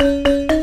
Música